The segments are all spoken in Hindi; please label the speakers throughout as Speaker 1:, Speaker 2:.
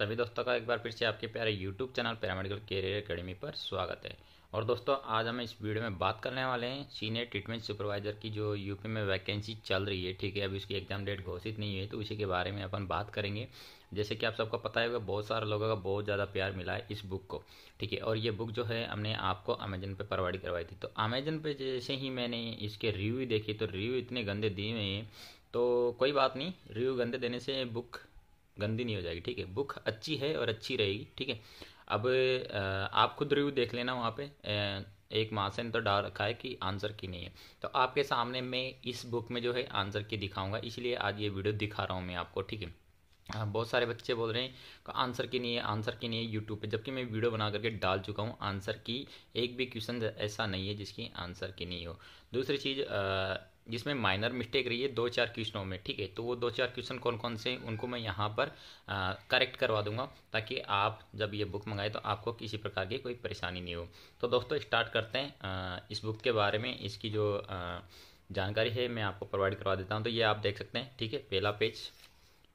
Speaker 1: सभी दोस्तों का एक बार फिर से आपके प्यारे YouTube channel paramedical career academy पर स्वागत है। और दोस्तों, आज हम इस वीडियो में बात करने वाले हैं सीनियर ट्रीटमेंट सुपरवाइजर की जो यूपी में वैकेंसी चल रही है, ठीक है? अभी उसकी एग्ज़ाम डेट घोषित नहीं हुई तो उसी के बारे में अपन बात करेंगे। जैसे कि आप सबको पता है बहुत सारे लोगों का बहुत ज़्यादा प्यार मिला है इस बुक को, ठीक है? और ये बुक जो है, हमने आपको अमेजन पे प्रोवाइड करवाई थी। तो अमेजन पे जैसे ही मैंने इसके रिव्यू देखी तो रिव्यू इतने गंदे दिए हुए हैं तो कोई बात नहीं रिव्यू गंदे देने से बुक गंदी नहीं हो जाएगी, ठीक है? बुक अच्छी है और अच्छी रहेगी, ठीक है? अब आप खुद रिव्यू देख लेना वहाँ पे। एक मासन तो डाल रखा है कि आंसर की नहीं है। तो आपके सामने मैं इस बुक में जो है आंसर की दिखाऊँगा, इसलिए आज ये वीडियो दिखा रहा हूँ मैं आपको, ठीक है? हाँ बहुत सारे बच्चे बोल रहे हैं कि आंसर की नहीं है आंसर की नहीं है यूट्यूब पे, जबकि मैं वीडियो बना करके डाल चुका हूँ आंसर की एक भी क्वेश्चन ऐसा नहीं है जिसकी आंसर की नहीं हो। दूसरी चीज़ जिसमें माइनर मिस्टेक रही है दो चार क्वेश्चनों में ठीक है? तो वो दो चार क्वेश्चन कौन कौन से उनको मैं यहाँ पर करेक्ट करवा दूँगा ताकि आप जब ये बुक मंगाए तो आपको किसी प्रकार की कोई परेशानी नहीं हो। तो दोस्तों स्टार्ट करते हैं आ, इस बुक के बारे में इसकी जो आ, जानकारी है मैं आपको प्रोवाइड करवा देता हूँ। तो ये आप देख सकते हैं ठीक है? पहला पेज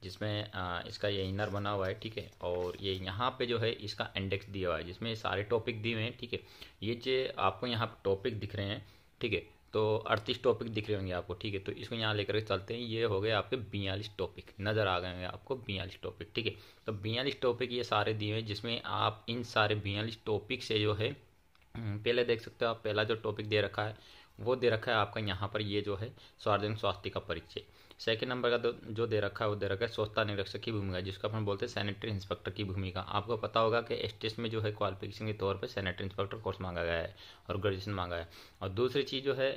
Speaker 1: जिसमें आ, इसका ये इनर बना हुआ है ठीक है? और ये यहाँ पे जो है इसका इंडेक्स दिया हुआ है जिसमें सारे टॉपिक दिए हुए हैं ठीक है? ये जो आपको यहाँ टॉपिक दिख रहे हैं ठीक है? तो अड़तीस टॉपिक दिख रहे होंगे आपको ठीक है? तो इसको यहाँ लेकर के चलते हैं। ये हो गए आपके बयालीस टॉपिक नज़र आ गए होंगे आपको बयालीस टॉपिक ठीक है? तो बयालीस टॉपिक ये सारे दिए हैं जिसमें आप इन सारे बयालीस टॉपिक से जो है हम्म, पहले देख सकते हो आप पहला जो टॉपिक दे रखा है वो दे रखा है आपका यहाँ पर ये जो है सार्वजनिक स्वास्थ्य का परिचय। सेकंड नंबर का जो दे रखा है, वो दे रखा है स्वच्छता निरीक्षक की भूमिका, जिसको अपन बोलते हैं सैनिटरी इंस्पेक्टर की भूमिका। आपको पता होगा कि एसटीएस में जो है क्वालिफिकेशन के तौर पर सैनिटरी इंस्पेक्टर कोर्स मांगा गया है और ग्रेजुएशन मांगा है। और दूसरी चीज़ जो है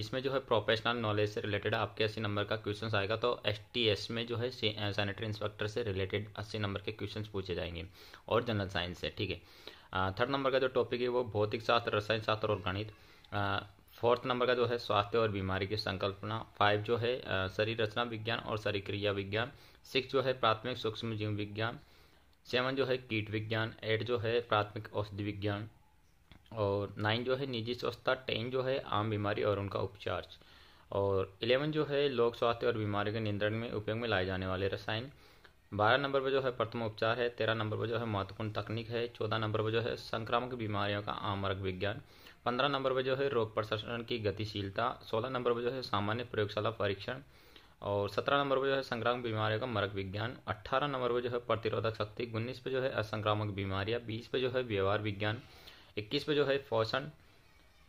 Speaker 1: इसमें जो है प्रोफेशनल नॉलेज से रिलेटेड आपके अस्सी नंबर का क्वेश्चन आएगा तो एसटीएस में जो है सैनिटरी इंस्पेक्टर से रिलेटेड अस्सी नंबर के क्वेश्चन पूछे जाएँगे और जनरल साइंस से, ठीक है। थर्ड नंबर का जो टॉपिक है, वो भौतिक शास्त्र, रसायन शास्त्र और गणित। फोर्थ नंबर का जो है स्वास्थ्य और बीमारी की संकल्पना फाइव जो है शरीर रचना विज्ञान और शरीर क्रिया विज्ञान सिक्स जो है प्राथमिक सूक्ष्म जीव विज्ञान सेवन जो है कीट विज्ञान एट जो है प्राथमिक औषधि विज्ञान और नाइन जो है निजी स्वच्छता टेन जो है आम बीमारी और उनका उपचार और इलेवन जो है लोक स्वास्थ्य और बीमारी के नियंत्रण में उपयोग में लाए जाने वाले रसायन बारह नंबर पर जो है प्रथम उपचार है तेरह नंबर पर जो है महत्वपूर्ण तकनीक है चौदह नंबर पर जो है संक्रामक बीमारियों का आम वर्ग विज्ञान पंद्रह नंबर पर जो है रोग प्रशासन की गतिशीलता सोलह नंबर पर जो है सामान्य प्रयोगशाला परीक्षण और सत्रह नंबर पर जो है संक्रामक बीमारियों का मरक विज्ञान अट्ठारह नंबर पर जो है प्रतिरोधक शक्ति उन्नीस पे जो है असंक्रामक बीमारियाँ बीस पे जो है व्यवहार विज्ञान इक्कीस पे जो है पोषण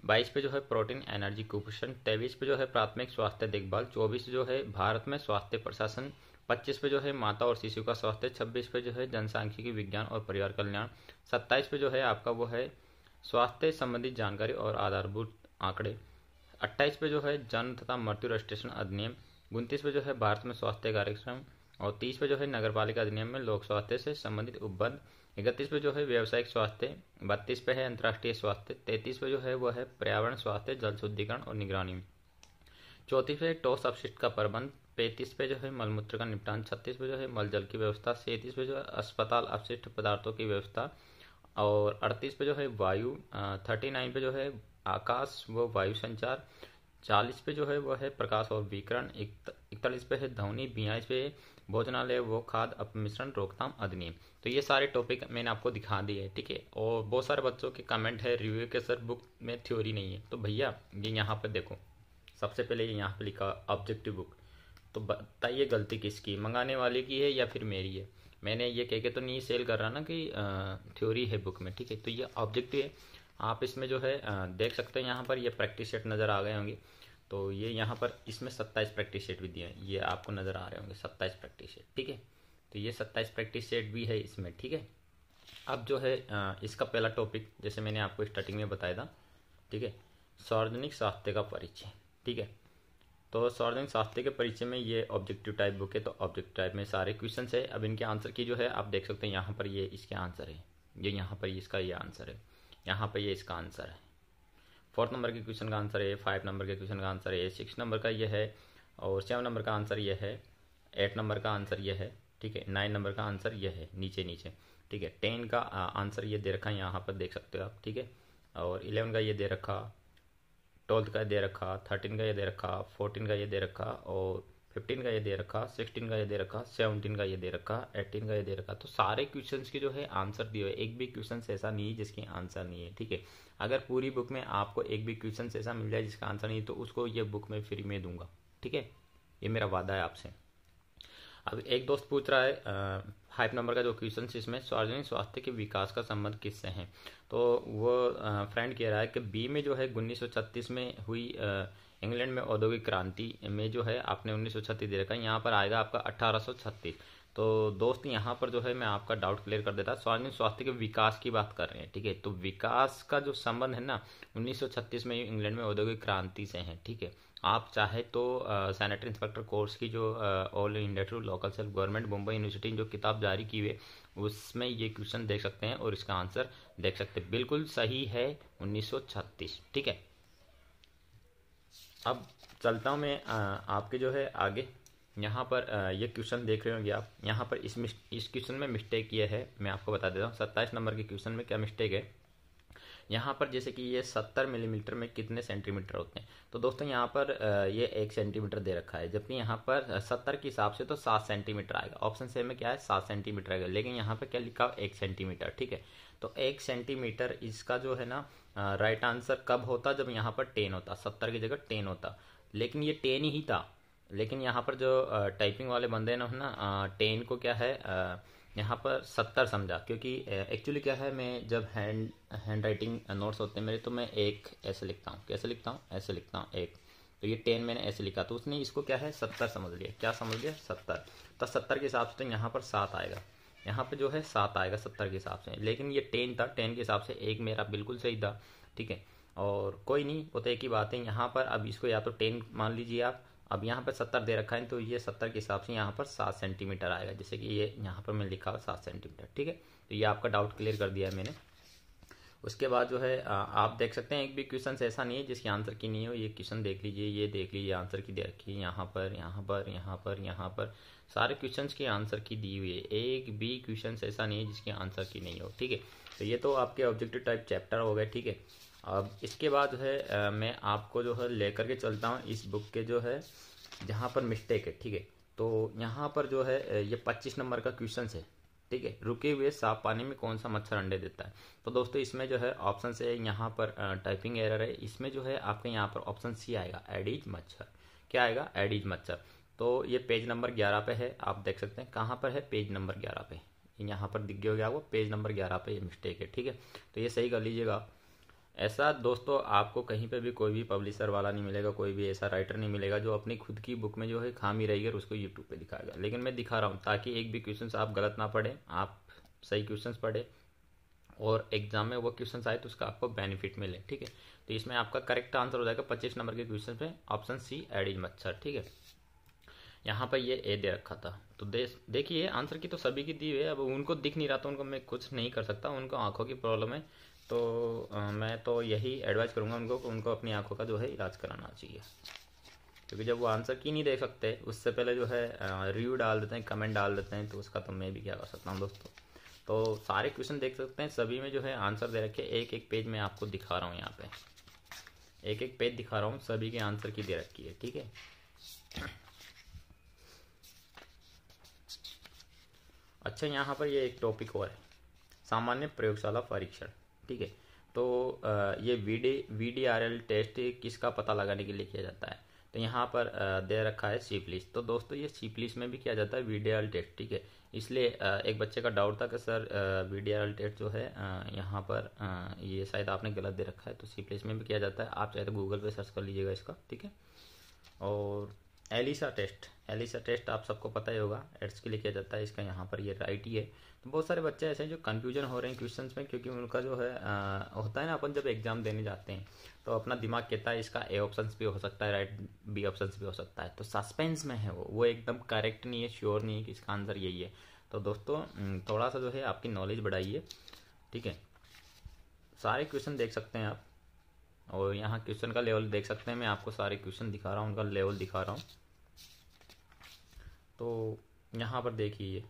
Speaker 1: बाईस पे जो है प्रोटीन एनर्जी कुपोषण तेईस पे जो है प्राथमिक स्वास्थ्य देखभाल चौबीस जो है भारत में स्वास्थ्य प्रशासन पच्चीस पे जो है माता और शिशु का स्वास्थ्य छब्बीस पे जो है जनसांख्यिकी विज्ञान और परिवार कल्याण सत्ताईस पे जो है आपका वो है स्वास्थ्य संबंधित जानकारी और आधारभूत आंकड़े। अट्ठाईस पे जो है जन्म तथा मृत्यु रजिस्ट्रेशन अधिनियम, उनतीस पे जो है भारत में स्वास्थ्य कार्यक्रम, और तीस पे जो है नगर पालिका अधिनियम में लोक स्वास्थ्य से संबंधित उपबंध, इकतीस पे जो है व्यावसायिक स्वास्थ्य, बत्तीस पे है अंतर्राष्ट्रीय स्वास्थ्य, तैतीस पे जो है वो है पर्यावरण स्वास्थ्य, जल शुद्धिकरण और निगरानी। चौतीस पे टोस अपशिष्ट का प्रबंध, पैंतीस पे जो है मलमूत्र का निपटान, छत्तीस पे जो है मल जल की व्यवस्था, सैंतीस पे जो है अस्पताल अपशिष्ट पदार्थों की व्यवस्था और अड़तीस पे जो है वायु थर्टी नाइन पे जो है आकाश व वायु संचार, चालीस पे जो है वह है प्रकाश और विकरण इकतालीस पे है ध्वनि, बयालीस पे भोजनालय वो खाद अपमिश्रण, रोकथाम अधिनियम तो ये सारे टॉपिक मैंने आपको दिखा दिए ठीक है? और बहुत सारे बच्चों के कमेंट है रिव्यू के सर बुक में थ्योरी नहीं है। तो भैया, ये यहाँ पर देखो। सबसे पहले ये यहाँ पर लिखा ऑब्जेक्टिव बुक तो बताइए गलती किसकी? मंगाने वाले की है या फिर मेरी है? मैंने ये कह के तो नहीं सेल कर रहा ना कि थ्योरी है बुक में, ठीक है? तो ये ऑब्जेक्टिव है। आप इसमें जो है देख सकते हैं यहाँ पर ये प्रैक्टिस सेट नज़र आ गए होंगे। तो ये यहाँ पर इसमें सत्ताईस प्रैक्टिस सेट भी दिए हैं। ये आपको नज़र आ रहे होंगे, सत्ताईस प्रैक्टिस सेट ठीक है? तो ये सत्ताईस प्रैक्टिस सेट भी है इसमें, ठीक है? अब जो है इसका पहला टॉपिक जैसे मैंने आपको स्टार्टिंग में बताया था, ठीक है? सार्वजनिक स्वास्थ्य का परिचय, ठीक है? तो सार्वजनिक स्वास्थ्य के परिचय में ये ऑब्जेक्टिव टाइप बुक है तो ऑब्जेक्टिव टाइप में सारे क्वेश्चन है। अब इनके आंसर की जो है, आप देख सकते हैं, यहाँ पर ये इसके आंसर है। ये यहाँ पर इसका ये आंसर है। यहाँ पर ये इसका आंसर है। फोर्थ नंबर के क्वेश्चन का आंसर है फाइव नंबर के क्वेश्चन का आंसर है सिक्स नंबर का ये है, और सेवन नंबर का आंसर ये है एट नंबर का आंसर ये है, ठीक है? नाइन नंबर का आंसर ये है, नीचे नीचे, ठीक है? टेन का आंसर ये दे रखा है, यहाँ पर देख सकते हो आप, ठीक है? और इलेवन का ये दे रखा ट्वेल्थ का ये दे रखा, थर्टीन का ये दे रखा, फोर्टीन का ये दे रखा और फिफ्टीन का ये दे रखा, सिक्सटीन का ये दे रखा, सेवनटीन का ये दे रखा, एटीन का ये दे रखा। तो सारे क्वेश्चंस के जो है आंसर दिए हुए एक भी क्वेश्चन ऐसा नहीं है जिसकी आंसर नहीं है, ठीक है? अगर पूरी बुक में आपको एक भी क्वेश्चन ऐसा मिल जाए जिसका आंसर नहीं तो उसको ये बुक में फ्री में दूँगा, ठीक है? ये मेरा वादा है आपसे। अब एक दोस्त पूछ रहा है फाइव नंबर का जो क्वेश्चन है इसमें, सार्वजनिक स्वास्थ्य के विकास का संबंध किससे है? तो वो फ्रेंड कह रहा है कि बी में जो है, उन्नीस सौ छत्तीस में हुई इंग्लैंड में औद्योगिक क्रांति में जो है, आपने उन्नीस सौ छत्तीस दे रखा है। यहाँ पर आएगा आपका अट्ठारह तो दोस्त, यहाँ पर जो है, मैं आपका डाउट क्लियर कर देता। सार्वजनिक स्वास्थ्य के विकास की बात कर रहे हैं, ठीक है? तो विकास का जो संबंध है ना 1936 में इंग्लैंड में औद्योगिक क्रांति से है, ठीक है? आप चाहे तो सैनिटरी इंस्पेक्टर कोर्स की जो all India to local self government Mumbai university जो किताब जारी की हुई, उसमें ये क्वेश्चन देख सकते हैं और इसका आंसर देख सकते हैं। बिल्कुल सही है 1936 ठीक है? अब चलता हूँ मैं आपके जो है आगे। यहाँ पर ये क्वेश्चन देख रहे होंगे आप। यहाँ पर इस इस क्वेश्चन में मिस्टेक ये है, मैं आपको बता देता हूँ। सत्ताईस नंबर के क्वेश्चन में क्या मिस्टेक है? यहाँ पर जैसे कि ये सत्तर मिलीमीटर में कितने सेंटीमीटर होते हैं? तो दोस्तों, यहाँ पर ये एक सेंटीमीटर दे रखा है, जबकि यहाँ पर सत्तर के हिसाब से तो सात सेंटीमीटर आएगा। ऑप्शन से में क्या है? सात सेंटीमीटर आएगा। लेकिन यहाँ पर क्या लिखा एक सेंटीमीटर, ठीक है? तो एक सेंटीमीटर इसका जो है ना राइट आंसर कब होता? जब यहाँ पर टेन होता। सत्तर की जगह टेन होता। लेकिन ये टेन ही था। लेकिन यहाँ पर जो टाइपिंग वाले बंदे ने टेन को क्या है यहाँ पर सत्तर समझा, क्योंकि एक्चुअली क्या है, मैं जब हैंड हैंड राइटिंग नोट्स होते हैं मेरे तो मैं एक ऐसे लिखता हूँ। कैसे लिखता हूँ? ऐसे लिखता हूँ, एक। तो ये टेन मैंने ऐसे लिखा तो उसने इसको क्या है, सत्तर समझ लिया। क्या समझ लिया? सत्तर। तो सत्तर के हिसाब से तो यहाँ पर सात आएगा। यहाँ पर जो है, सात आएगा, सत्तर के हिसाब से। लेकिन ये टेन था टेन के हिसाब से एक मेरा बिल्कुल सही था, ठीक है? और कोई नहीं वो तो एक ही बात है यहाँ पर, अब इसको या तो टेन मान लीजिए आप अब यहाँ पर सत्तर दे रखा है तो ये सत्तर के हिसाब से यहाँ पर सात सेंटीमीटर आएगा, जैसे कि ये यहाँ पर मैंने लिखा हुआ सात सेंटीमीटर ठीक है? तो ये आपका डाउट क्लियर कर दिया है मैंने। उसके बाद जो है आप देख सकते हैं, एक भी क्वेश्चन ऐसा नहीं है जिसकी आंसर की नहीं हो, ये क्वेश्चन देख लीजिए, ये देख लीजिए आंसर की दे रखी यहाँ पर यहाँ पर यहाँ पर यहाँ पर। सारे क्वेश्चन की आंसर की दी हुई है, एक भी क्वेश्चन ऐसा नहीं है जिसकी आंसर की नहीं हो, ठीक है? तो ये तो आपके ऑब्जेक्टिव टाइप चैप्टर हो गए, ठीक है? अब इसके बाद है मैं आपको जो है लेकर के चलता हूँ इस बुक के जो है, जहाँ पर मिस्टेक है, ठीक है? तो यहाँ पर जो है ये पच्चीस नंबर का क्वेश्चन है, ठीक है? रुके हुए साफ़ पानी में कौन सा मच्छर अंडे देता है? तो दोस्तों, इसमें जो है ऑप्शन से यहाँ पर टाइपिंग एरर है। इसमें जो है आपके यहाँ पर ऑप्शन सी आएगा एडीज मच्छर। क्या आएगा? एडीज मच्छर। तो ये पेज नंबर ग्यारह पे है, आप देख सकते हैं। कहाँ पर है? पेज नंबर ग्यारह पे। यहाँ पर दिख गया वो पेज नंबर ग्यारह पे ये मिस्टेक है, ठीक है? तो ये सही कर लीजिएगा ऐसा दोस्तों आपको कहीं पे भी कोई भी पब्लिशर वाला नहीं मिलेगा, कोई भी ऐसा राइटर नहीं मिलेगा जो अपनी खुद की बुक में जो है खामी रहेगी और उसको यूट्यूब पे दिखाएगा। लेकिन मैं दिखा रहा हूँ, ताकि एक भी क्वेश्चन आप गलत ना पढ़े, आप सही क्वेश्चन पढ़े और एग्ज़ाम में वो क्वेश्चन आए तो उसका आपको बेनिफिट मिले, ठीक है? तो इसमें आपका करेक्ट आंसर हो जाएगा पच्चीस नंबर के क्वेश्चन पे ऑप्शन सी एडिज मच्छर, ठीक है? यहाँ पर ये ए दे रखा था। तो देखिए आंसर की तो सभी की दी हुई है, अब उनको दिख नहीं रहा तो उनको मैं कुछ नहीं कर सकता, उनको आँखों की प्रॉब्लम है। तो मैं तो यही एडवाइस करूँगा उनको कि उनको अपनी आँखों का जो है इलाज कराना चाहिए। क्योंकि जब वो आंसर की नहीं दे सकते, उससे पहले जो है रिव्यू डाल देते हैं कमेंट डाल देते हैं तो उसका तो मैं भी क्या कर सकता हूँ दोस्तों? तो सारे क्वेश्चन देख सकते हैं, सभी में जो है आंसर दे रखे एक एक पेज में आपको दिखा रहा हूँ यहाँ पे। एक एक पेज दिखा रहा हूँ, सभी के आंसर की दे रखी है, ठीक है? अच्छा यहाँ पर ये एक टॉपिक और है। सामान्य प्रयोगशाला परीक्षण। ठीक है? तो ये V D V D R L test किसका पता लगाने के लिए किया जाता है? तो यहाँ पर दे रखा है सीपलिस तो दोस्तों, ये सीपलिस में भी किया जाता है V D R L test, ठीक है? इसलिए एक बच्चे का डाउट था कि sir V D R L test जो है यहाँ पर ये शायद आपने गलत दे रखा है तो सीपलिस में भी किया जाता है। आप चाहे तो गूगल पे सर्च कर लीजिएगा इसका, ठीक है? और एलिसा टेस्ट एलिसा टेस्ट आप सबको पता ही होगा, एड्स के लिए किया जाता है। इसका यहाँ पर ये राइट ही है। तो बहुत सारे बच्चे ऐसे हैं जो कन्फ्यूज़न हो रहे हैं क्वेश्चन में क्योंकि उनका जो है आ, होता है ना अपन जब एग्ज़ाम देने जाते हैं तो अपना दिमाग कहता है इसका ए ऑप्शन भी हो सकता है राइट बी ऑप्शन भी हो सकता है। तो सस्पेंस में है वो वो एकदम करेक्ट नहीं है श्योर नहीं है कि इसका आंसर यही है। तो दोस्तों थोड़ा सा जो है आपकी नॉलेज बढ़ाइए ठीक है? सारे क्वेश्चन देख सकते हैं आप और यहाँ क्वेश्चन का लेवल देख सकते हैं मैं आपको सारे क्वेश्चन दिखा रहा हूँ उनका लेवल दिखा रहा हूँ। तो यहाँ पर देखिए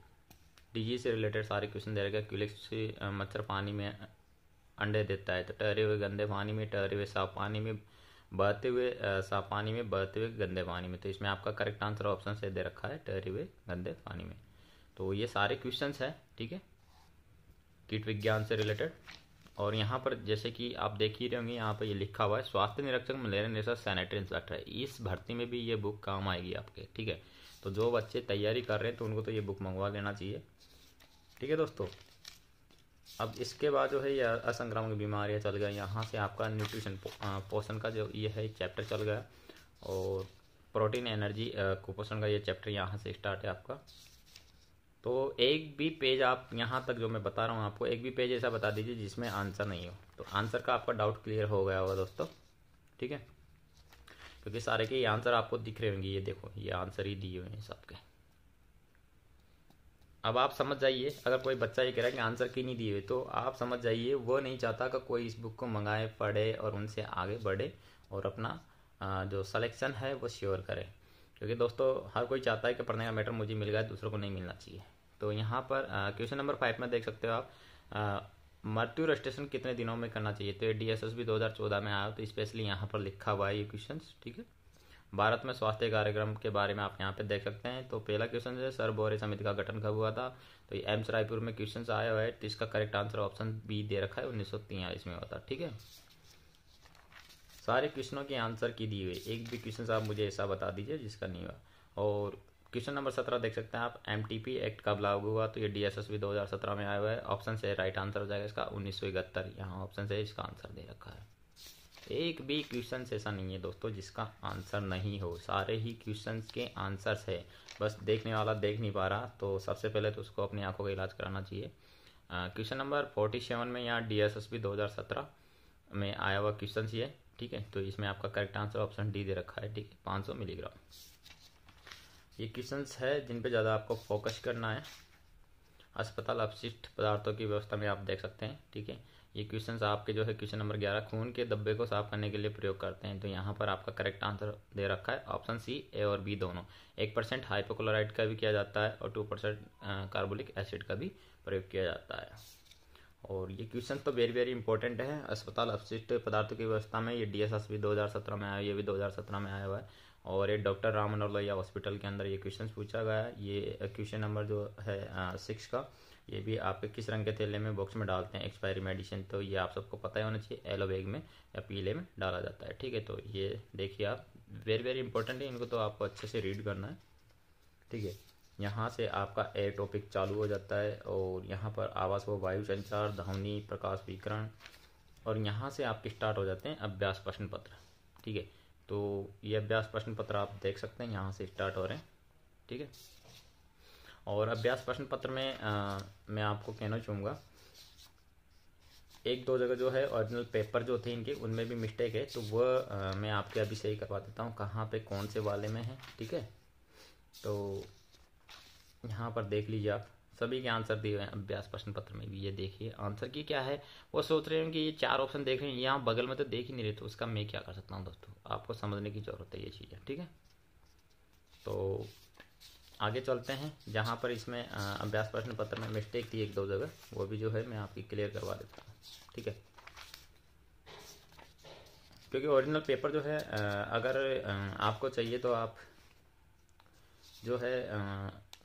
Speaker 1: डी से रिलेटेड सारे क्वेश्चन दे रखे क्यूलिक्स मच्छर पानी में अंडे देता है तो ठहरे हुए गंदे पानी में ठहरे हुए साफ़ पानी में, बहते हुए साफ़ पानी में, बहते हुए गंदे पानी में। तो इसमें आपका करेक्ट आंसर ऑप्शन से दे रखा है ठहरे हुए गंदे पानी में। तो ये सारे क्वेश्चन है, ठीक है? कीट विज्ञान से रिलेटेड। और यहाँ पर जैसे कि आप देख ही रहे होंगे, यहाँ पर ये लिखा हुआ है, स्वास्थ्य निरीक्षक मलेरिया निरीक्षक सैनिटरी इंस्पेक्टर है। इस भर्ती में भी ये बुक काम आएगी आपके, ठीक है? तो जो बच्चे तैयारी कर रहे हैं तो उनको तो ये बुक मंगवा लेना चाहिए। ठीक है दोस्तों? अब इसके बाद जो है ये असंक्रामक बीमारियाँ चल गई, यहाँ से आपका न्यूट्रिशन पोषण का जो ये है चैप्टर चल गया। और प्रोटीन एनर्जी कुपोषण का ये चैप्टर यहाँ से स्टार्ट है आपका। तो एक भी पेज आप यहाँ तक जो मैं बता रहा हूँ आपको, एक भी पेज ऐसा बता दीजिए जिसमें आंसर नहीं हो। तो आंसर का आपका डाउट क्लियर हो गया होगा दोस्तों। ठीक है? क्योंकि सारे के ये आंसर आपको दिख रहे होंगे, ये देखो, ये आंसर ही दिए हुए हैं सबके। अब आप समझ जाइए, अगर कोई बच्चा ये कह रहा है कि आंसर की नहीं दिए हुए तो आप समझ जाइए, वो नहीं चाहता कि कोई इस बुक को मंगाए, पढ़े और उनसे आगे बढ़े और अपना जो सलेक्शन है, वो श्योर करे। क्योंकि दोस्तों, हर कोई चाहता है कि पढ़ने का मैटर मुझे मिल गया, दूसरों को नहीं मिलना चाहिए। तो यहाँ पर क्वेश्चन नंबर फाइव में देख सकते हो आप मृत्यु रजिस्ट्रेशन कितने दिनों में करना चाहिए? तो डी एस एस भी दो हज़ार चौदह में आया तो स्पेशली यहाँ पर लिखा हुआ है ये क्वेश्चन ठीक है? भारत में स्वास्थ्य कार्यक्रम के बारे में आप यहाँ पे देख सकते हैं। तो पहला क्वेश्चन है बोरे समिति का गठन कब हुआ था? तो ये एम्स रायपुर में क्वेश्चन आया हुआ है तो इसका करेक्ट आंसर ऑप्शन बी दे रखा है, उन्नीस में हुआ था, ठीक है? सारे क्वेश्चनों के आंसर की दी हुई, एक भी क्वेश्चन आप मुझे ऐसा बता दीजिए जिसका नहीं हुआ। और क्वेश्चन नंबर सत्रह देख सकते हैं आप एमटीपी एक्ट कब लागू हुआ? तो ये डी एस में आया हुआ है ऑप्शन से राइट आंसर हो जाएगा इसका, उन्नीस सौ इकहत्तर, यहाँ ऑप्शन से इसका आंसर दे रखा है। एक भी क्वेश्चन ऐसा नहीं है दोस्तों जिसका आंसर नहीं हो। सारे ही क्वेश्चन के आंसर्स है। बस देखने वाला देख नहीं पा रहा तो सबसे पहले तो उसको अपनी आँखों का इलाज कराना चाहिए। क्वेश्चन नंबर फोर्टी सेवन में यहाँ डी एस एस बी दो हज़ार सत्रह में आया हुआ क्वेश्चन ये, ठीक है? तो इसमें आपका करेक्ट आंसर ऑप्शन डी दे रखा है, ठीक है? पाँच सौ मिलीग्राम। ये क्वेश्चन है जिन पे ज़्यादा आपको फोकस करना है। अस्पताल अपशिष्ट पदार्थों की व्यवस्था में आप देख सकते हैं, ठीक है? ये क्वेश्चन आपके जो है क्वेश्चन नंबर ग्यारह खून के धब्बे को साफ़ करने के लिए प्रयोग करते हैं। तो यहाँ पर आपका करेक्ट आंसर दे रखा है। ऑप्शन सी ए और बी दोनों। एक परसेंट हाइपोक्लोराइड का भी किया जाता है और टू परसेंट कार्बोलिक एसिड का भी प्रयोग किया जाता है। और ये क्वेश्चन तो वेरी वेरी इंपॉर्टेंट है। अस्पताल अपशिष्ट पदार्थों की व्यवस्था में ये डी एस एस भी दो हज़ार सत्रह में आया, ये भी दो हज़ार सत्रह में आया हुआ है। और ये डॉक्टर राम मनोहर लोहिया हॉस्पिटल के अंदर ये क्वेश्चन पूछा गया है। ये क्वेश्चन नंबर जो है सिक्स का। ये भी आप किस रंग के थैले में बॉक्स में डालते हैं? एक्सपायरी मेडिसिन तो ये आप सबको पता ही होना चाहिए येलो बैग में या पीले में डाला जाता है, ठीक है? तो ये देखिए आप वेरी वेरी इंपॉर्टेंट है, इनको तो आपको अच्छे से रीड करना है, ठीक है? यहाँ से आपका ए टॉपिक चालू हो जाता है और यहाँ पर आवास व वायु संचार, ध्वनि, प्रकाश विकरण और यहाँ से आपके स्टार्ट हो जाते हैं अभ्यास प्रश्न पत्र, ठीक है? तो ये अभ्यास प्रश्न पत्र आप देख सकते हैं, यहाँ से स्टार्ट हो रहे हैं, ठीक है? और अभ्यास प्रश्न पत्र में आ, मैं आपको कहना चाहूँगा एक दो जगह जो है ओरिजिनल पेपर जो थे इनके उनमें भी मिस्टेक है तो वह मैं आपके अभी सही करवा देता हूँ कहाँ पे कौन से वाले में है ठीक है? तो यहाँ पर देख लीजिए आप सभी के आंसर दिए हुए हैं अभ्यास प्रश्न पत्र में भी ये देखिए आंसर की क्या है? वो सोच रहे हैं कि ये चार ऑप्शन देख रहे हैं यहाँ बगल में तो देख ही नहीं रहे तो उसका मैं क्या कर सकता हूँ दोस्तों? आपको समझने की ज़रूरत है ये चीज़ें ठीक है? तो आगे चलते हैं, जहाँ पर इसमें अभ्यास प्रश्न पत्र में मिस्टेक थी एक दो जगह, वो भी जो है मैं आपकी क्लियर करवा देता हूँ, ठीक है? क्योंकि ओरिजिनल पेपर जो है अगर आपको चाहिए तो आप जो है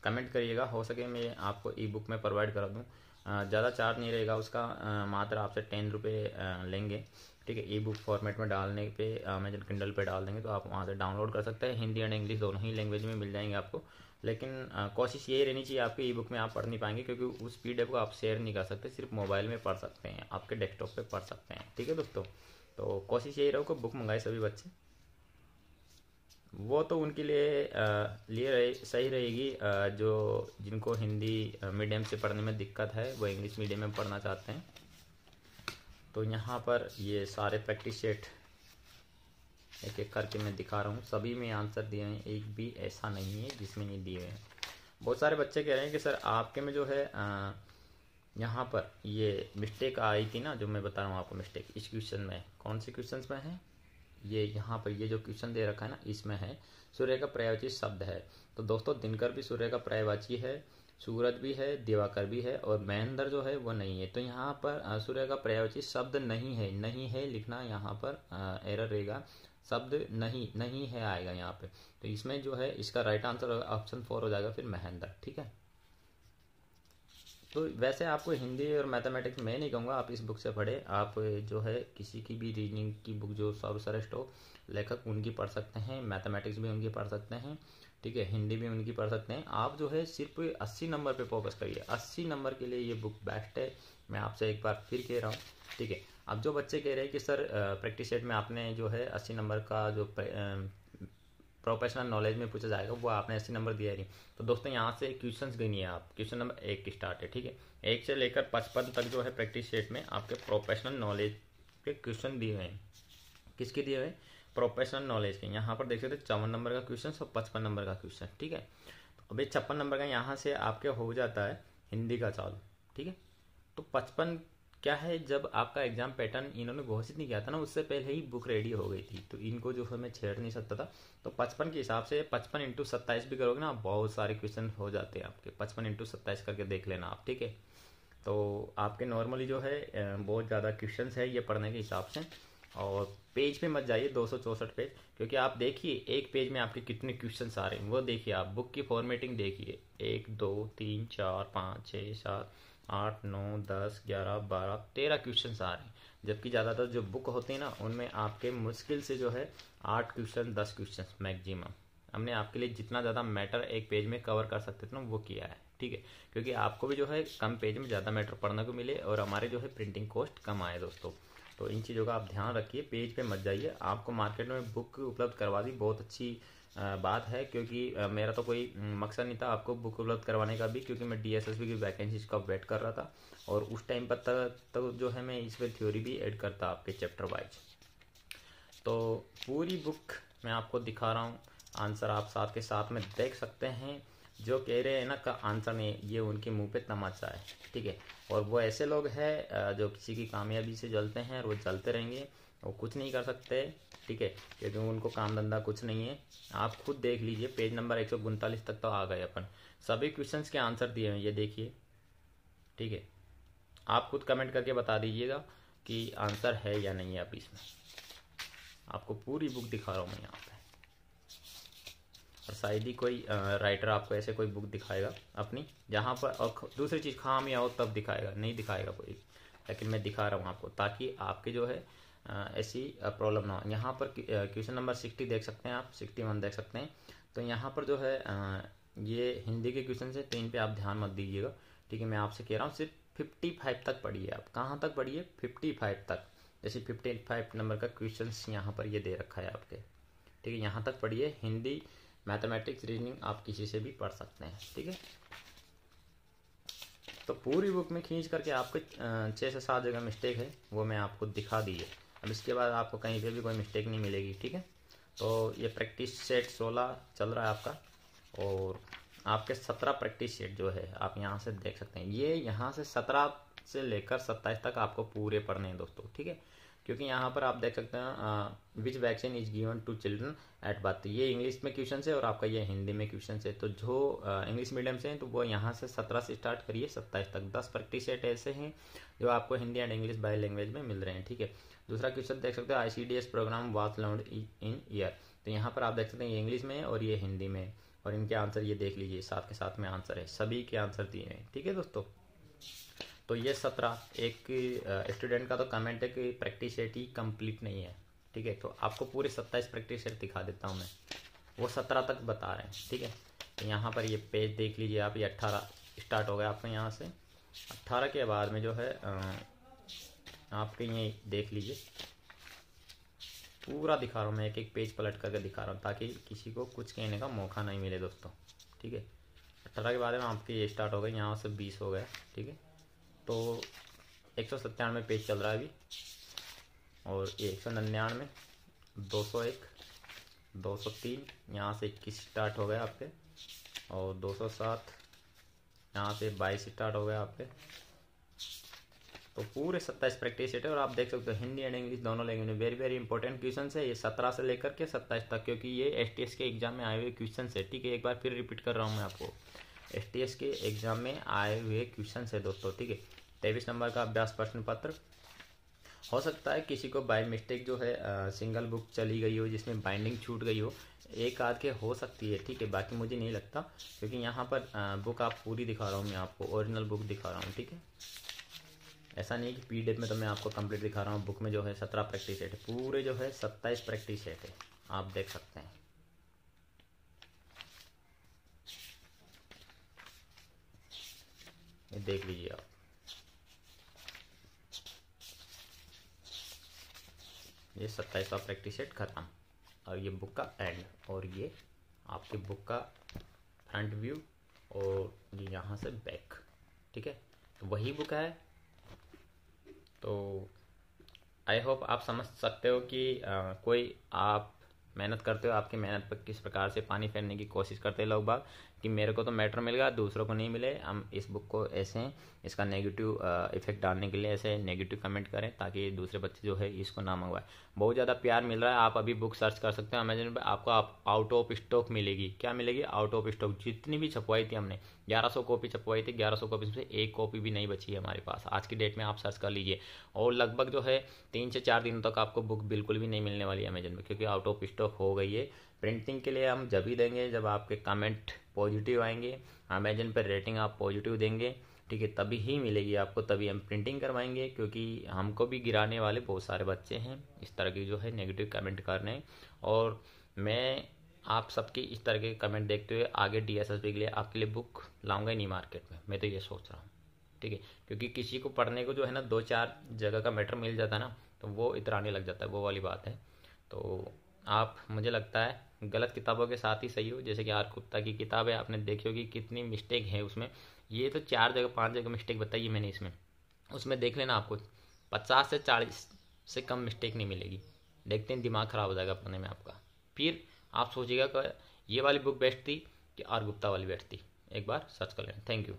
Speaker 1: कमेंट करिएगा, हो सके मैं आपको ई बुक में प्रोवाइड करा दूँ। ज़्यादा चार्ज नहीं रहेगा, उसका मात्र आपसे टेन रुपये लेंगे, ठीक है? ई बुक फॉर्मेट में डालने पे, अमेजन किंडल पे डाल देंगे तो आप वहाँ से डाउनलोड कर सकते हैं। हिंदी एंड इंग्लिश दोनों ही लैंग्वेज में मिल जाएँगे आपको। लेकिन कोशिश यही रहनी चाहिए आपकी ई बुक में आप पढ़ नहीं पाएँगे क्योंकि उस पी को आप शेयर नहीं कर सकते, सिर्फ़ मोबाइल में पढ़ सकते हैं, आपके डेस्कटॉप पे पढ़ सकते हैं, ठीक है दोस्तों? तो कोशिश यही रहो कि बुक मंगाए सभी बच्चे। वो तो उनके लिए लिए रहे, सही रहेगी जो जिनको हिंदी मीडियम से पढ़ने में दिक्कत है, वो इंग्लिश मीडियम में पढ़ना चाहते हैं। तो यहाँ पर ये सारे प्रैक्टिस सेट एक एक करके मैं दिखा रहा हूँ। सभी में आंसर दिए हैं, एक भी ऐसा नहीं है जिसमें नहीं दिए हैं। बहुत सारे बच्चे कह रहे हैं कि, सर, आपके में जो है यहाँ पर ये मिस्टेक आई थी ना, जो मैं बता रहा हूँ आपको मिस्टेक इस क्वेश्चन में। कौन से क्वेश्चन में है? ये यहाँ पर, ये जो क्वेश्चन दे रखा है ना, इसमें है। सूर्य का पर्यायवाची शब्द है। तो दोस्तों, दिनकर भी सूर्य का पर्यायवाची है, सूरज भी है, दिवाकर भी है, और महेंद्र जो है, वो नहीं है। तो यहाँ पर सूर्य का पर्यायवाची शब्द नहीं है नहीं है लिखना यहाँ पर एरर रहेगा। शब्द नहीं नहीं है आएगा यहाँ पे। तो इसमें जो है, इसका राइट आंसर ऑप्शन फोर हो जाएगा फिर महेंद्र, ठीक है? तो वैसे आपको हिंदी और मैथमेटिक्स मैं नहीं कहूँगा, आप इस बुक से पढ़े। आप जो है, किसी की भी रीजनिंग की बुक जो सर्वश्रेष्ठ हो, लेखक उनकी पढ़ सकते हैं मैथमेटिक्स भी उनकी पढ़ सकते हैं, ठीक है? हिंदी भी उनकी पढ़ सकते हैं। आप जो है, सिर्फ़ अस्सी नंबर पे फोकस करिए। अस्सी नंबर के लिए ये बुक बेस्ट है। मैं आपसे एक बार फिर कह रहा हूँ, ठीक है? अब जो बच्चे कह रहे हैं कि, सर प्रैक्टिस सेट में आपने जो है अस्सी नंबर का जो प्रोफेशनल नॉलेज में पूछा जाएगा, वो आपने अस्सी नंबर दिया नहीं। तो दोस्तों, यहाँ से क्वेश्चन गिनिए आप। क्वेश्चन नंबर एक की स्टार्ट है, ठीक है? एक से लेकर पचपन तक जो है प्रैक्टिस सेट में आपके प्रोफेशनल नॉलेज के क्वेश्चन दिए हुए हैं। किसके दिए हुए प्रोफेशनल नॉलेज के। यहाँ पर देख सकते चौवन नंबर का क्वेश्चन और पचपन नंबर का क्वेश्चन ठीक है? तो अभी छप्पन नंबर का यहाँ से आपके हो जाता है हिंदी का चालू, ठीक है? तो पचपन क्या है, जब आपका एग्ज़ाम पैटर्न इन्होंने घोषित नहीं किया था ना, उससे पहले ही बुक रेडी हो गई थी। तो इनको जो है, मैं छेड़ नहीं सकता था। तो पचपन के हिसाब से पचपन इंटू सत्ताईस भी करोगे ना, बहुत सारे क्वेश्चन हो जाते हैं आपके। पचपन इंटू सत्ताईस करके देख लेना आप, ठीक है? तो आपके नॉर्मली जो है बहुत ज़्यादा क्वेश्चन है ये पढ़ने के हिसाब से। और पेज पे मत जाइए, दो पेज क्योंकि आप देखिए, एक पेज में आपके कितने क्वेश्चन आ रहे हैं। वो देखिए आप बुक की फॉर्मेटिंग देखिए। एक, दो, तीन, चार, पाँच छः सात आठ, नौ, दस, ग्यारह, बारह, तेरह क्वेश्चन आ रहे हैं। जबकि ज़्यादातर जो बुक होती है ना, उनमें आपके मुश्किल से जो है आठ क्वेश्चन दस क्वेश्चन मैक्सिमम हमने आपके लिए जितना ज़्यादा मैटर एक पेज में कवर कर सकते थे ना, वो किया है। ठीक है? क्योंकि आपको भी जो है कम पेज में ज़्यादा मैटर पढ़ने को मिले और हमारे जो है प्रिंटिंग कॉस्ट कम आए दोस्तों। तो इन चीज़ों का आप ध्यान रखिए पेज पे मत जाइए। आपको मार्केट में बुक उपलब्ध करवा दी, बहुत अच्छी बात है, क्योंकि मेरा तो कोई मकसद नहीं था आपको बुक उपलब्ध करवाने का भी, क्योंकि मैं डीएसएसबी की वैकेंसीज का वेट कर रहा था, और उस टाइम पर तक तो जो है मैं इसमें थ्योरी भी ऐड करता आपके चैप्टर वाइज तो पूरी बुक मैं आपको दिखा रहा हूँ आंसर आप साथ के साथ में देख सकते हैं, जो कह रहे हैं ना का आंसर नहीं, ये उनके मुँह पे तमाचा है, ठीक है? और वो ऐसे लोग हैं जो किसी की कामयाबी से जलते हैं, और वो जलते रहेंगे वो कुछ नहीं कर सकते, ठीक है? क्योंकि उनको काम धंधा कुछ नहीं है। आप खुद देख लीजिए, पेज नंबर एक सौ उनतालीस तक तो आ गए अपन। सभी क्वेश्चन के आंसर दिए हैं, ये देखिए, ठीक है? आप खुद कमेंट करके बता दीजिएगा कि आंसर है या नहीं है अभी इसमें। आपको पूरी बुक दिखा रहा हूँ मैं यहाँ पे। और शायद ही कोई राइटर आपको ऐसे कोई बुक दिखाएगा अपनी, जहाँ पर, और दूसरी चीज़ खाम या हो तब दिखाएगा, नहीं दिखाएगा कोई। लेकिन मैं दिखा रहा हूँ आपको, ताकि आपके जो है ऐसी प्रॉब्लम ना हो। यहाँ पर क्वेश्चन नंबर सिक्सटी देख सकते हैं आप सिक्सटी वन देख सकते हैं। तो यहाँ पर जो है ये हिंदी के क्वेश्चन है तो इन पर आप ध्यान मत दीजिएगा, ठीक है? मैं आपसे कह रहा हूँ, सिर्फ़ फिफ्टी फाइव तक पढ़िए आप। कहाँ तक पढ़िए? फिफ्टी फाइव तक। जैसे फिफ्टी फाइव नंबर का क्वेश्चन यहाँ पर ये दे रखा है आपके। ठीक है, यहाँ तक पढ़िए, हिंदी मैथमेटिक्स रीजनिंग आप किसी से भी पढ़ सकते हैं, ठीक है? तो पूरी बुक में खींच करके आपके छः से सात जगह मिस्टेक है, वो मैं आपको दिखा दी है अब इसके बाद आपको कहीं पे भी कोई मिस्टेक नहीं मिलेगी, ठीक है? तो ये प्रैक्टिस सेट सोलह चल रहा है आपका और आपके सत्रह प्रैक्टिस सेट जो है, आप यहाँ से देख सकते हैं। ये यहाँ से सत्रह से लेकर सत्ताईस तक आपको पूरे पढ़ने हैं दोस्तों, ठीक है? क्योंकि यहाँ पर आप देख सकते हैं which vaccine is given to children at birth ये इंग्लिश में क्वेश्चन है और आपका ये हिंदी में क्वेश्चन है तो जो इंग्लिश मीडियम से हैं तो वो यहाँ से सत्रह से स्टार्ट करिए, सत्ताईस तक। दस प्रैक्टिस सेट ऐसे हैं, जो आपको Hindi and English bi language में मिल रहे हैं, ठीक है? दूसरा क्वेश्चन देख सकते हो आई प्रोग्राम वाथ लर्न इन ईयर तो यहाँ पर आप देख सकते हैं, ये इंग्लिश में और ये हिंदी में। और इनके आंसर ये देख लीजिए, साथ के साथ में आंसर है। सभी के आंसर दिए हैं, ठीक है दोस्तों? तो ये सत्रह, एक स्टूडेंट का तो कमेंट है कि प्रैक्टिस सेट ही कंप्लीट नहीं है, ठीक है? तो आपको पूरे सत्ताईस प्रैक्टिस सेट दिखा देता हूँ मैं। वो सत्रह तक बता रहे हैं, ठीक है? तो यहाँ पर ये पेज देख लीजिए आप, ये अट्ठारह स्टार्ट हो गया आपको यहाँ से। अट्ठारह के बाद में जो है आपके ये देख लीजिए। पूरा दिखा रहा हूँ मैं, एक एक पेज पलट करके दिखा रहा हूँ, ताकि किसी को कुछ कहने का मौका नहीं मिले दोस्तों, ठीक है? अट्ठारह के बाद में आपके ये स्टार्ट हो गए, यहाँ से बीस हो गया ठीक है? तो एक सौ सत्तानवे पेज चल रहा है अभी। और ये एक सौ निन्यानवे, दो सौ एक, दो सौ तीन, यहाँ से इक्कीस स्टार्ट हो गया आपके। और दो सौ सात, यहाँ से बाईस स्टार्ट हो गया आपके। तो पूरे सत्ताईस प्रैक्टिस सेट है और आप देख सकते हो हिंदी एंड इंग्लिश दोनों लैंग्वेज में वेरी वेरी इंपॉर्टेंट क्वेश्चन है। ये सत्रह से लेकर के सत्ताईस तक, क्योंकि ये एस के एग्ज़ाम में आए हुए क्वेश्चन है। ठीक है, एक बार फिर रिपीट कर रहा हूँ मैं आपको। एस के एग्ज़ाम में आए हुए क्वेश्चन है दोस्तों, ठीक है। तेईस नंबर का अभ्यास प्रश्न पत्र। हो सकता है किसी को बाय मिस्टेक जो है आ, सिंगल बुक चली गई हो जिसमें बाइंडिंग छूट गई हो। एक आध के हो सकती है ठीक है बाकी मुझे नहीं लगता क्योंकि यहाँ पर आ, बुक आप पूरी दिखा रहा हूँ मैं आपको ओरिजिनल बुक दिखा रहा हूँ ठीक है? ऐसा नहीं कि पी में तो मैं आपको कंप्लीट दिखा रहा हूँ बुक में जो है सत्रह प्रैक्टिस सेट है पूरे जो है सत्ताईस प्रैक्टिस सेट है आप देख सकते हैं। ये देख लीजिए आप। ये सत्ताईसवा प्रैक्टिस सेट ख़त्म। और ये बुक का एंड और ये आपकी बुक का फ्रंट व्यू और ये यहाँ से बैक ठीक है? तो वही बुक है। तो आई होप आप समझ सकते हो कि आ, कोई आप मेहनत करते हो आपकी मेहनत पर किस प्रकार से पानी फेरने की कोशिश करते हैं लोग बाग। कि मेरे को तो मैटर मिल गया, दूसरों को नहीं मिले। हम इस बुक को ऐसे, इसका नेगेटिव इफ़ेक्ट डालने के लिए ऐसे नेगेटिव कमेंट करें ताकि दूसरे बच्चे जो है इसको ना मंगवाए। बहुत ज़्यादा प्यार मिल रहा है। आप अभी बुक सर्च कर सकते हो। अमेजन पर आपको आप आउट ऑफ़ स्टॉक मिलेगी। क्या मिलेगी? आउट ऑफ़ स्टॉक जितनी भी छपवाई थी हमने, ग्यारह कॉपी छपवाई थी, ग्यारह कॉपी से एक कॉपी भी नहीं बची है हमारे पास। आज की डेट में आप सर्च कर लीजिए। और लगभग जो है, तीन से चार दिनों तक आपको बुक बिल्कुल भी नहीं मिलने वाली है अमेजन में क्योंकि आउट ऑफ़ स्टॉक हो गई है। प्रिंटिंग के लिए हम जब ही देंगे, जब आपके कमेंट पॉजिटिव आएँगे अमेजन पर रेटिंग आप पॉजिटिव देंगे, ठीक है, तभी ही मिलेगी आपको, तभी हम प्रिंटिंग करवाएँगे, क्योंकि हमको भी गिराने वाले बहुत सारे बच्चे हैं, इस तरह की जो है नेगेटिव कमेंट कर करने और मैं, आप सबकी इस तरह के कमेंट देखते हुए आगे डी के लिए आपके लिए बुक लाऊँगा ही नहीं मार्केट में, मैं तो ये सोच रहा हूँ, ठीक है। क्योंकि किसी को पढ़ने को जो है ना दो चार जगह का मैटर मिल जाता है ना तो वो इतराने लग जाता है, वो वाली बात है। तो आप, मुझे लगता है गलत किताबों के साथ ही सही हो। जैसे कि आर गुप्ता की किताब है आपने देखी होगी कितनी मिस्टेक है उसमें। ये तो चार जगह, पाँच जगह मिस्टेक बताई मैंने इसमें। उसमें देख लेना आपको, पचास से चालीस से कम मिस्टेक नहीं मिलेगी। देखते हैं, दिमाग ख़राब हो जाएगा पढ़ने में आपका। फिर आप सोचिएगा कि ये वाली बुक बेस्ट थी कि आर गुप्ता वाली बेस्ट थी। एक बार सर्च कर लेना। Thank you